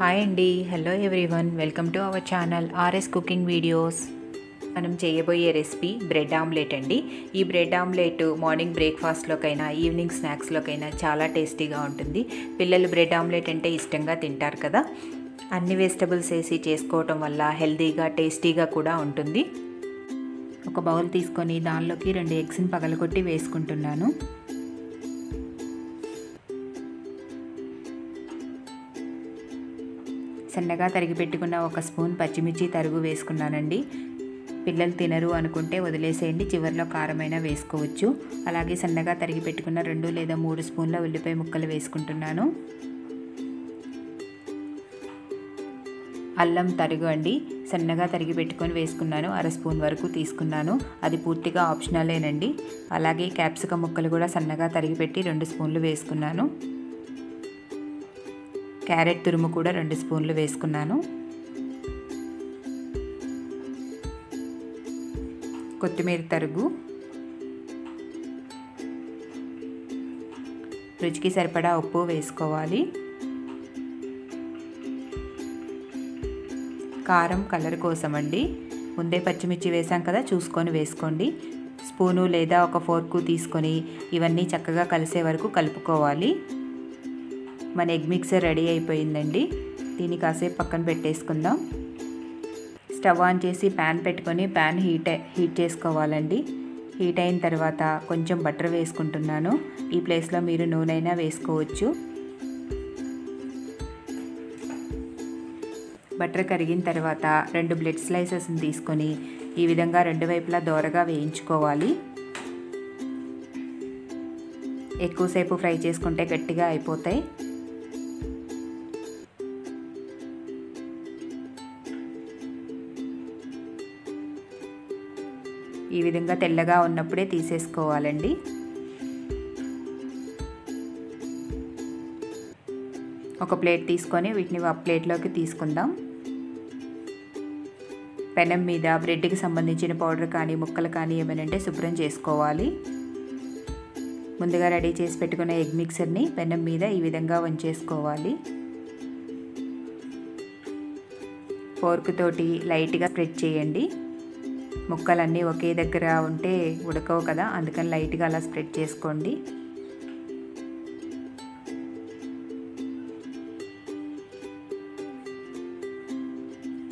Hi అండి. Hello everyone welcome to our channel RS cooking videos మనం చేయబోయే recipe bread omelette అండి. ఈ బ్రెడ్ ఆమ్లెట్ మార్నింగ్ బ్రేక్ఫాస్ట్లోకైనా ఈవినింగ్ స్నాక్స్లోకైనా చాలా టేస్టీగా ఉంటుంది. పిల్లలు బ్రెడ్ ఆమ్లెట్ అంటే ఇష్టంగా తింటారు కదా. అన్ని వెజిటబుల్స్ వేసి చేసుకోవటం వల్ల హెల్తీగా టేస్టీగా కూడా ఉంటుంది. ఒక బౌల్ తీసుకొని దానిలోకి రెండు ఎగ్స్ని పగలగొట్టి వేసుకుంటున్నాను. సన్నగా తరిగి పెట్టుకున్న ఒక స్పూన్ పచ్చిమిర్చి తరుగు వేసుకున్నానండి. పిల్లలు తినరు అనుకుంటే వదిలేసేయండి చివరిలో కారమైన వేసుకోవచ్చు. అలాగే సన్నగా తరిగి పెట్టుకున్న రెండు లేదా మూడు స్పూన్ల ఉల్లిపాయ ముక్కలు వేసుకుంటున్నాను. అల్లం తరుగు అండి. సన్నగా తరిగి పెట్టుకొని వేసుకున్నాను అర స్పూన్ వరకు తీసుకున్నాను. అది పూర్తిగా ఆప్షనలేనండి. అలాగే క్యాప్సికం ముక్కలు కూడా సన్నగా తరిగి పెట్టి రెండు స్పూన్లు వేసుకున్నాను. క్యారెట్ తురుము కూడా రెండు స్పూన్లు వేసుకున్నాను. కొత్తిమీర తరుగు. రుచికి సరిపడా ఉప్పు వేసుకోవాలి. కారం కలర్ కోసం అండి ముందే పచ్చిమిర్చి వేసాం కదా చూసుకొని వేసుకోండి. స్పూను లేదా ఒక ఫోర్కు తీసుకొని ఇవన్నీ చక్కగా కలిసే వరకు కలుపుకోవాలి. మన ఎగ్ మిక్సర్ రెడీ అయిపోయిందండి. దీన్ని కాసేపు పక్కన పెట్టేసుకుందాం. స్టవ్ ఆన్ చేసి ప్యాన్ పెట్టుకొని ప్యాన్ హీట్ హీట్ చేసుకోవాలండి. హీట్ అయిన తర్వాత కొంచెం బటర్ వేసుకుంటున్నాను. ఈ ప్లేస్లో మీరు నూనె వేసుకోవచ్చు. బటర్ కరిగిన తర్వాత రెండు బ్లెడ్ స్లైసెస్ని తీసుకొని ఈ విధంగా రెండు వైపులా దోరగా వేయించుకోవాలి. ఎక్కువసేపు ఫ్రై చేసుకుంటే గట్టిగా అయిపోతాయి. ఈ విధంగా తెల్లగా ఉన్నప్పుడే తీసేసుకోవాలండి. ఒక ప్లేట్ తీసుకొని వీటిని ఆ ప్లేట్లోకి తీసుకుందాం. పెనం మీద బ్రెడ్కి సంబంధించిన పౌడర్ కానీ ముక్కలు కానీ ఏమైనా ఉంటే శుభ్రం చేసుకోవాలి. ముందుగా రెడీ చేసి పెట్టుకున్న ఎగ్ మిక్సర్ని పెనం మీద ఈ విధంగా వంచేసుకోవాలి ఫోర్క్ తోటి లైట్గా స్ప్రెడ్ చేయండి. ముక్కలన్నీ ఒకే దగ్గర ఉంటే ఉడకవు కదా అందుకని లైట్గా అలా స్ప్రెడ్ చేసుకోండి.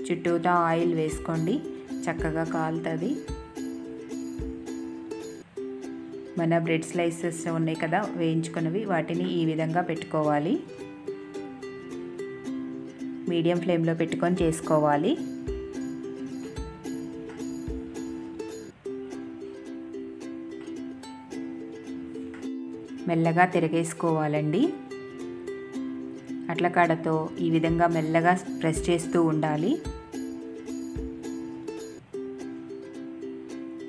చుట్టూతా ఆయిల్ వేసుకోండి చక్కగా కాలుతుంది. మన బ్రెడ్ స్లైసెస్ ఉన్నాయి కదా వేయించుకున్నవి వాటిని ఈ విధంగా పెట్టుకోవాలి. మీడియం ఫ్లేమ్లో పెట్టుకొని చేసుకోవాలి. మెల్లగా తిరగేసుకోవాలండి. అట్ల కాడతో ఈ విధంగా మెల్లగా ప్రెస్ చేస్తూ ఉండాలి.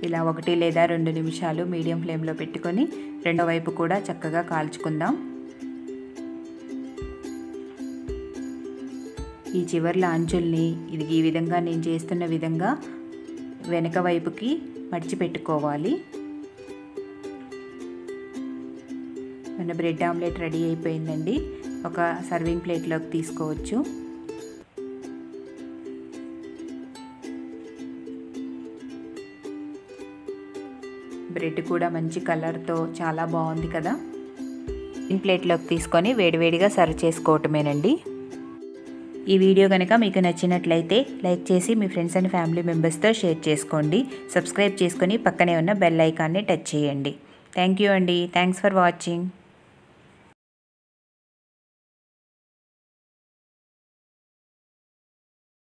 ఇలా ఒకటి లేదా రెండు నిమిషాలు మీడియం ఫ్లేమ్లో పెట్టుకొని రెండో వైపు కూడా చక్కగా కాల్చుకుందాం. ఈ చివర్ల అంచుల్ని ఇది ఈ విధంగా నేను చేస్తున్న విధంగా వెనక వైపుకి మడిచి పెట్టుకోవాలి మన బ్రెడ్ ఆమ్లెట్ రెడీ అయిపోయిందండి. ఒక సర్వింగ్ ప్లేట్లోకి తీసుకోవచ్చు. బ్రెడ్ కూడా మంచి కలర్తో చాలా బాగుంది కదా. ఇన్ ప్లేట్లోకి తీసుకొని వేడివేడిగా సర్వ్ చేసుకోవటమేనండి. ఈ వీడియో కనుక మీకు నచ్చినట్లయితే లైక్ చేసి మీ ఫ్రెండ్స్ అండ్ ఫ్యామిలీ మెంబర్స్తో షేర్ చేసుకోండి. సబ్స్క్రైబ్ చేసుకొని పక్కనే ఉన్న బెల్ ఐకాన్ని టచ్ చేయండి. థ్యాంక్ యూ అండి. Thanks for watching.